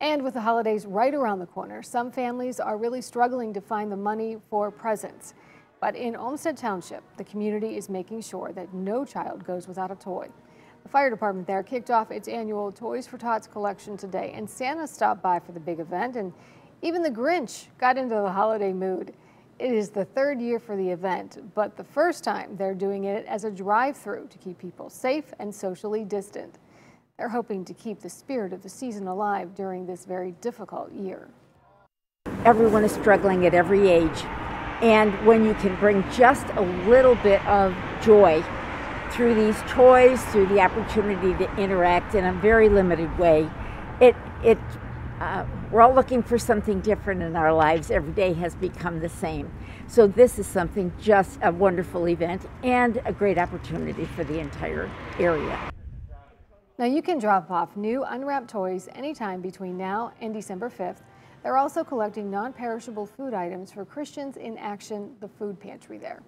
And with the holidays right around the corner, some families are really struggling to find the money for presents. But in Olmsted Township, the community is making sure that no child goes without a toy. The fire department there kicked off its annual Toys for Tots collection today, and Santa stopped by for the big event, and even the Grinch got into the holiday mood. It is the third year for the event, but the first time they're doing it as a drive-through to keep people safe and socially distant. They're hoping to keep the spirit of the season alive during this very difficult year. Everyone is struggling at every age. And when you can bring just a little bit of joy through these toys, through the opportunity to interact in a very limited way, it, it, uh, we're all looking for something different in our lives. Every day has become the same. So this is something just a wonderful event and a great opportunity for the entire area. Now you can drop off new unwrapped toys anytime between now and December 5th. They're also collecting non-perishable food items for Christians in Action, the food pantry there.